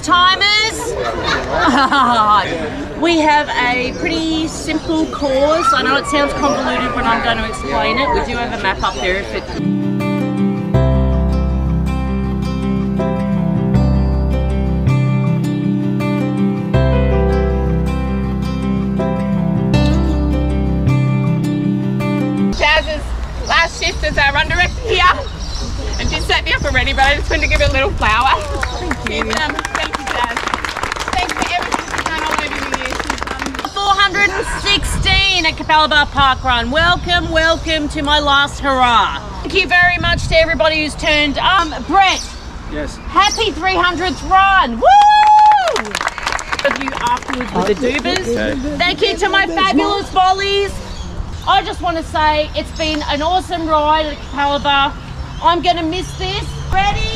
first timers, we have a pretty simple course. I know it sounds convoluted when I'm going to explain it. We do have a map up there if it. Chaz's last shift as our run director here. And she set me up already, but I just wanted to give her a little flower. Thank you. Um, thank you, Chaz. Thanks for everything you've done all over the years. Um, 416 at Capalaba parkrun. Welcome, welcome to my last hurrah. Thank you very much to everybody who's turned um Brett. Yes. Happy 300th run. Woo! Of you afterwards with the doobers. Thank you to my fabulous volleys. I just want to say it's been an awesome ride at Capalaba. I'm going to miss this. Ready?